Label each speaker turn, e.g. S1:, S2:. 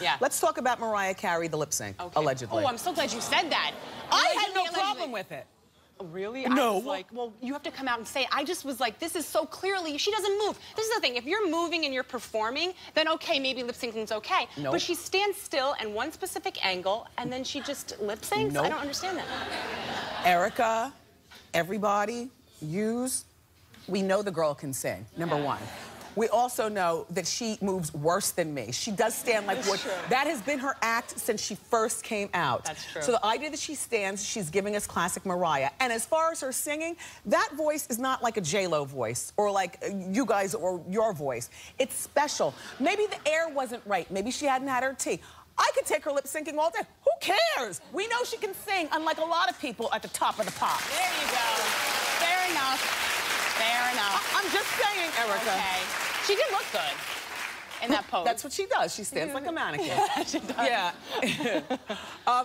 S1: Yeah.
S2: Let's talk about Mariah Carey, the lip sync,
S1: Okay.
S2: allegedly.
S1: Oh, I'm so glad you said that.
S2: I had no
S1: allegedly.
S2: problem with it.
S1: Really?
S2: No.
S1: I was like, well, you have to come out and say, I just was like, this is so clearly, she doesn't move. This is the thing, if you're moving and you're performing, then okay, maybe lip syncing's okay.
S2: Nope.
S1: But she stands still in one specific angle and then she just lip syncs?
S2: Nope.
S1: I don't understand that.
S2: Erica, everybody, use. We know the girl can sing, number one. We also know that she moves worse than me. She does stand like wood. That has been her act since she first came out.
S1: That's true.
S2: So the idea that she stands, she's giving us classic Mariah. And as far as her singing, that voice is not like a J-Lo voice or like uh, you guys or your voice. It's special. Maybe the air wasn't right. Maybe she hadn't had her tea. I could take her lip syncing all day. Who cares? We know she can sing, unlike a lot of people at the top of the pop.
S1: There you go. Fair enough. Fair enough.
S2: I'm just saying, Erica.
S1: Okay. She did look good in that pose.
S2: That's what she does. She stands like a mannequin.
S1: she does.
S2: Yeah. um,